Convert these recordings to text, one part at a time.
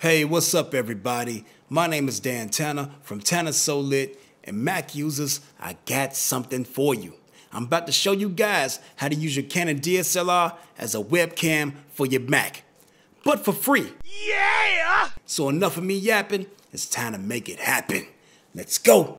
Hey, what's up, everybody? My name is Dan Tanna from Tanna So Lit, and Mac users, I got something for you. I'm about to show you guys how to use your Canon DSLR as a webcam for your Mac, but for free. Yeah! So enough of me yapping, it's time to make it happen. Let's go!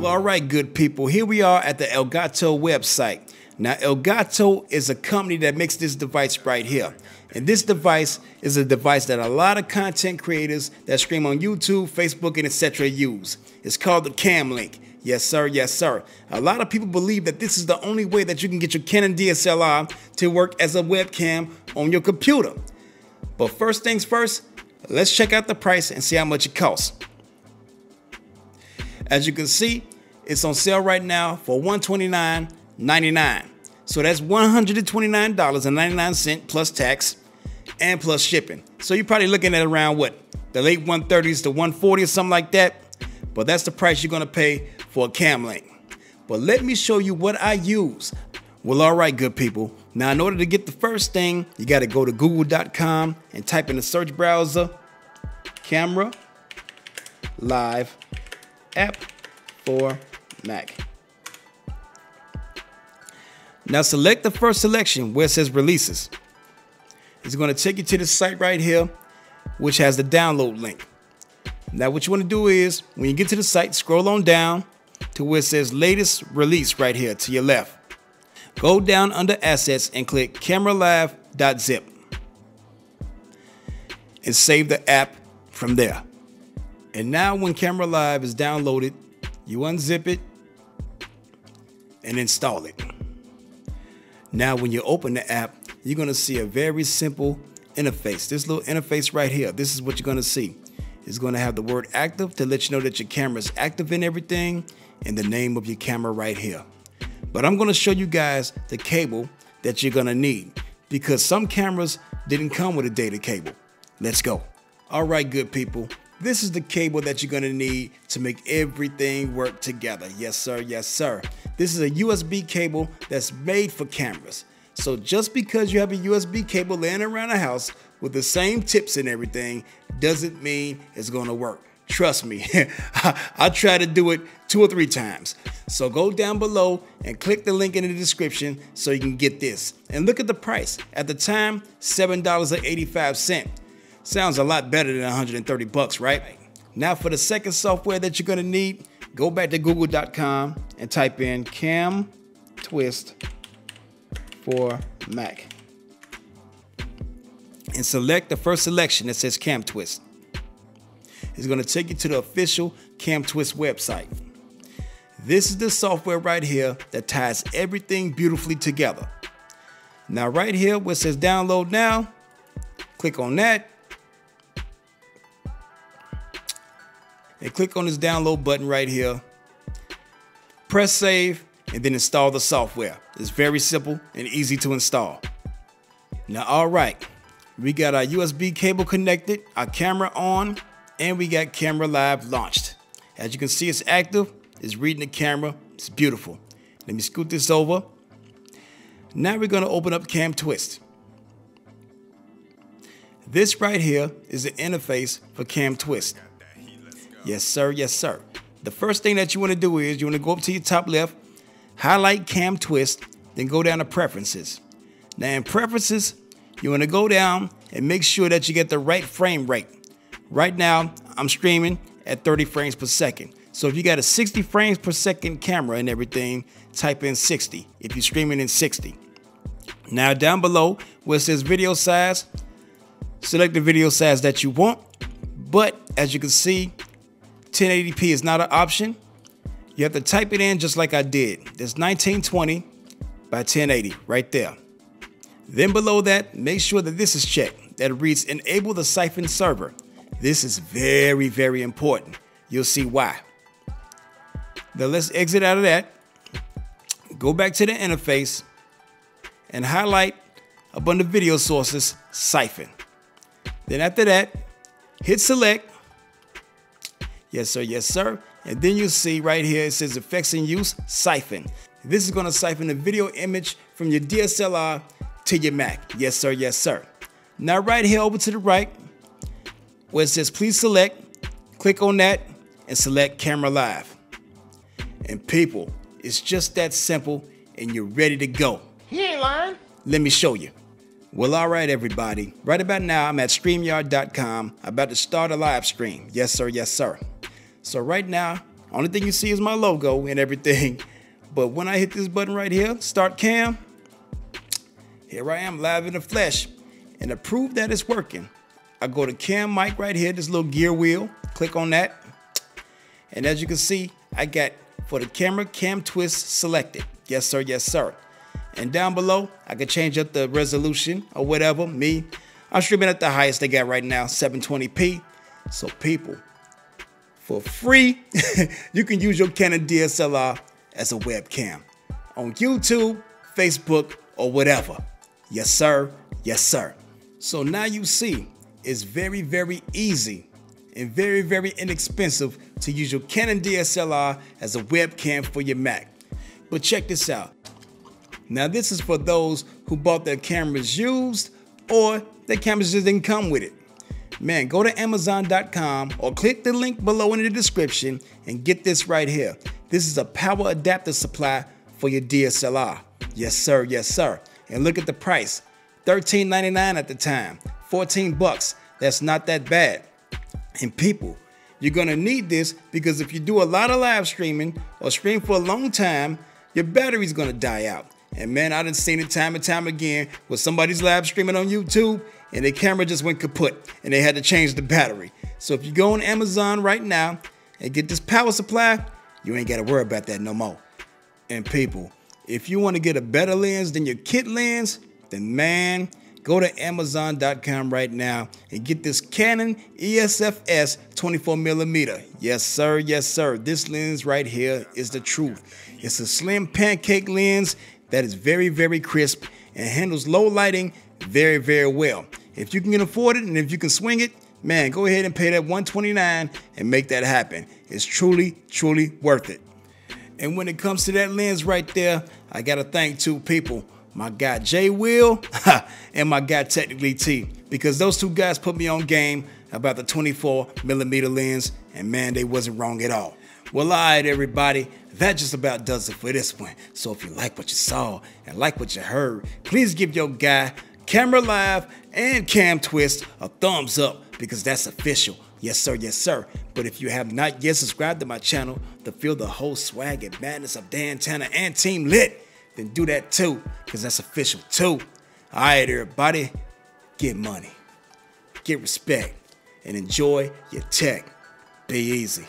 Well, all right, good people. Here we are at the Elgato website. Now, Elgato is a company that makes this device right here. And this device is a device that a lot of content creators that stream on YouTube, Facebook, and etc. use. It's called the Cam Link. Yes, sir. Yes, sir. A lot of people believe that this is the only way that you can get your Canon DSLR to work as a webcam on your computer. But first things first, let's check out the price and see how much it costs. As you can see, it's on sale right now for $129.99. So that's $129.99 plus tax and plus shipping. So you're probably looking at around what? The late 130s to 140 or something like that. But that's the price you're gonna pay for a Cam Link. But let me show you what I use. Well, all right, good people. Now, in order to get the first thing, you gotta go to google.com and type in the search browser, camera, live, app for Mac. Now select the first selection where it says releases. It's going to take you to the site right here, which has the download link. Now what you want to do is, when you get to the site, scroll on down to where it says latest release right here to your left. Go down under assets and click cameralive.zip and save the app from there. And now when Camera Live is downloaded, you unzip it and install it. Now, when you open the app, you're gonna see a very simple interface. This little interface right here, this is what you're gonna see. It's gonna have the word active to let you know that your camera is active and everything, and the name of your camera right here. But I'm gonna show you guys the cable that you're gonna need because some cameras didn't come with a data cable. Let's go. All right, good people. This is the cable that you're gonna need to make everything work together. Yes, sir, yes, sir. This is a USB cable that's made for cameras. So just because you have a USB cable laying around the house with the same tips and everything doesn't mean it's gonna work. Trust me, I tried to do it two or three times. So go down below and click the link in the description so you can get this. And look at the price. At the time, $7.85. Sounds a lot better than 130 bucks, right? Now for the second software that you're gonna need, go back to google.com and type in Cam Twist for Mac. And select the first selection that says CamTwist. It's gonna take you to the official CamTwist website. This is the software right here that ties everything beautifully together. Now right here where it says download now, click on that and click on this download button right here. Press save and then install the software. It's very simple and easy to install. Now, all right, we got our USB cable connected, our camera on, and we got camera live launched. As you can see, it's active, it's reading the camera, it's beautiful. Let me scoot this over. Now we're gonna open up CamTwist. This right here is the interface for CamTwist. Yes, sir. Yes, sir. The first thing that you want to do is you want to go up to your top left, highlight CamTwist, then go down to preferences. Now in preferences, you want to go down and make sure that you get the right frame rate. Right now, I'm streaming at 30 frames per second. So if you got a 60 frames per second camera and everything, type in 60 if you're streaming in 60. Now down below where it says video size, select the video size that you want. But as you can see, 1080p is not an option. You have to type it in just like I did. There's 1920 by 1080 right there. Then below that, make sure that this is checked, that reads enable the Syphon server. This is very, very important. You'll see why. Now let's exit out of that. Go back to the interface and highlight up under video sources, Syphon. Then after that, hit select Yes, sir. Yes, sir. And then you see right here, it says effects in use, Syphon. This is gonna siphon the video image from your DSLR to your Mac. Yes, sir, yes, sir. Now, right here over to the right, where it says please select, click on that and select camera live. And people, it's just that simple and you're ready to go. He ain't lying. Let me show you. Well, all right, everybody. Right about now, I'm at StreamYard.com, about to start a live stream. Yes, sir, yes, sir. So right now, only thing you see is my logo and everything. But when I hit this button right here, start cam, here I am live in the flesh. And to prove that it's working, I go to cam mic right here, this little gear wheel, click on that. And as you can see, I got for the camera CamTwist selected. Yes, sir, yes, sir. And down below, I can change up the resolution or whatever. Me, I'm streaming at the highest they got right now, 720p. So people, for free, you can use your Canon DSLR as a webcam on YouTube, Facebook, or whatever. Yes, sir. Yes, sir. So now you see, it's very, very easy and very, very inexpensive to use your Canon DSLR as a webcam for your Mac. But check this out. Now, this is for those who bought their cameras used or their cameras just didn't come with it. Man, go to Amazon.com or click the link below in the description and get this right here. This is a power adapter supply for your DSLR. Yes, sir. Yes, sir. And look at the price. $13.99 at the time. 14 bucks. That's not that bad. And people, you're gonna need this because if you do a lot of live streaming or stream for a long time, your battery's gonna die out. And man, I done seen it time and time again with somebody's live streaming on YouTube and the camera just went kaput and they had to change the battery. So if you go on Amazon right now and get this power supply, you ain't gotta worry about that no more. And people, if you wanna get a better lens than your kit lens, then man, go to Amazon.com right now and get this Canon EF-S 24 millimeter. Yes, sir. Yes, sir. This lens right here is the truth. It's a slim pancake lens that is very, very crisp and handles low lighting very, very well. If you can afford it and if you can swing it, man, go ahead and pay that 129 and make that happen. It's truly, truly worth it. And when it comes to that lens right there, I gotta thank two people. My guy Jay Will and my guy Technically T. Because those two guys put me on game about the 24 millimeter lens, and man, they wasn't wrong at all. Well, all right, everybody, that just about does it for this one. So if you like what you saw and like what you heard, please give your guy Camera Live and CamTwist a thumbs up because that's official. Yes, sir, yes, sir. But if you have not yet subscribed to my channel to feel the whole swag and madness of Dan Tanna and Team Lit, then do that too, because that's official too. All right, everybody, get money, get respect, and enjoy your tech. Be easy.